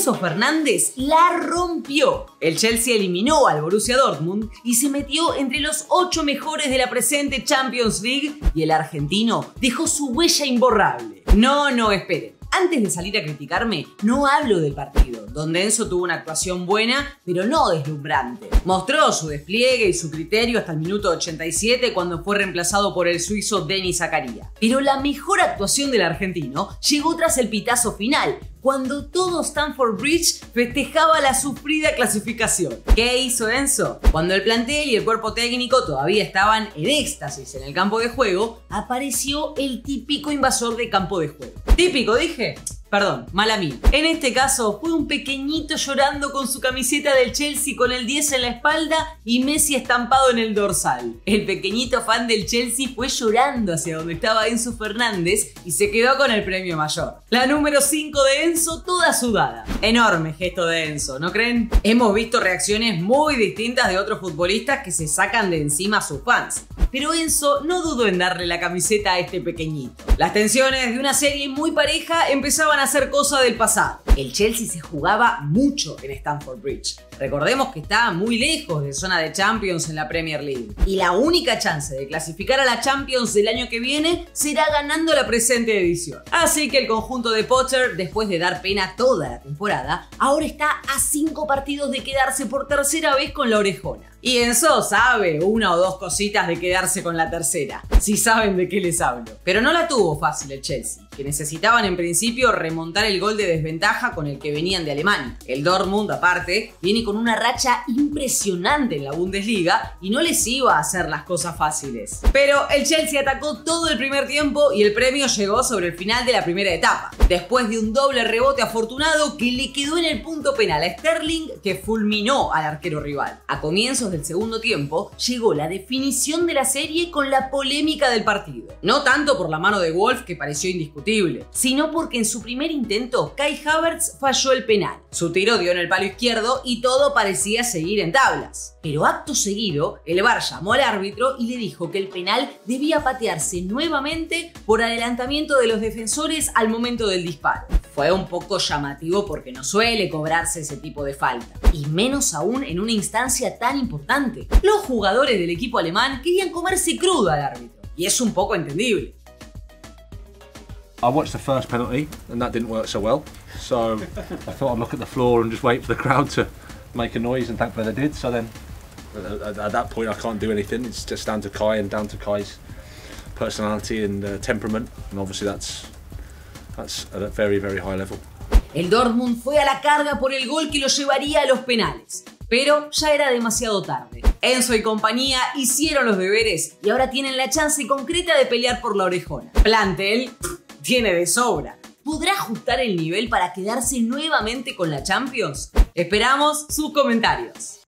Enzo Fernández la rompió. El Chelsea eliminó al Borussia Dortmund y se metió entre los ocho mejores de la presente Champions League y el argentino dejó su huella imborrable. No, no, esperen. Antes de salir a criticarme, no hablo del partido, donde Enzo tuvo una actuación buena, pero no deslumbrante. Mostró su despliegue y su criterio hasta el minuto 87 cuando fue reemplazado por el suizo Denis Zakaria. Pero la mejor actuación del argentino llegó tras el pitazo final, cuando todo Stanford Bridge festejaba la sufrida clasificación. ¿Qué hizo Enzo? Cuando el plantel y el cuerpo técnico todavía estaban en éxtasis en el campo de juego, apareció el típico invasor de campo de juego. Típico, dije. Perdón, mala mía. En este caso fue un pequeñito llorando con su camiseta del Chelsea con el 10 en la espalda y Messi estampado en el dorsal. El pequeñito fan del Chelsea fue llorando hacia donde estaba Enzo Fernández y se quedó con el premio mayor. La número 5 de Enzo toda sudada. Enorme gesto de Enzo, ¿no creen? Hemos visto reacciones muy distintas de otros futbolistas que se sacan de encima a sus fans pero Enzo no dudó en darle la camiseta a este pequeñito. Las tensiones de una serie muy pareja empezaban a ser cosa del pasado. El Chelsea se jugaba mucho en Stamford Bridge. Recordemos que estaba muy lejos de zona de Champions en la Premier League. Y la única chance de clasificar a la Champions del año que viene será ganando la presente edición. Así que el conjunto de Potter, después de dar pena toda la temporada, ahora está a 5 partidos de quedarse por tercera vez con la orejona. Y Enzo sabe una o dos cositas de quedarse con la tercera, si saben de qué les hablo. Pero no la tuvo fácil el Chelsea, que necesitaban en principio remontar el gol de desventaja con el que venían de Alemania. El Dortmund, aparte, viene con una racha impresionante en la Bundesliga y no les iba a hacer las cosas fáciles. Pero el Chelsea atacó todo el primer tiempo y el premio llegó sobre el final de la primera etapa, después de un doble rebote afortunado que le quedó en el punto penal a Sterling que fulminó al arquero rival. A comienzos del segundo tiempo, llegó la definición de la serie con la polémica del partido. No tanto por la mano de Wolf, que pareció indiscutible, sino porque en su primer intento, Kai Havertz falló el penal. Su tiro dio en el palo izquierdo y todo parecía seguir en tablas. Pero acto seguido, el VAR llamó al árbitro y le dijo que el penal debía patearse nuevamente por adelantamiento de los defensores al momento del disparo. Fue un poco llamativo porque no suele cobrarse ese tipo de falta, y menos aún en una instancia tan importante. Los jugadores del equipo alemán querían comerse crudo al árbitro, y es un poco entendible. I watched the first penalty and that didn't work so well. So I thought I'd look at the floor and just wait for the crowd to make a noise and thankfully they did. So then at, at that point I can't do anything. It's just down to Kai and down to Kai's personality and uh, temperament and obviously that's that's at a very very high level. El Dortmund fue a la carga por el gol que lo llevaría a los penales. Pero ya era demasiado tarde. Enzo y compañía hicieron los deberes y ahora tienen la chance concreta de pelear por la orejona. Plantel tiene de sobra. ¿Podrá ajustar el nivel para quedarse nuevamente con la Champions? Esperamos sus comentarios.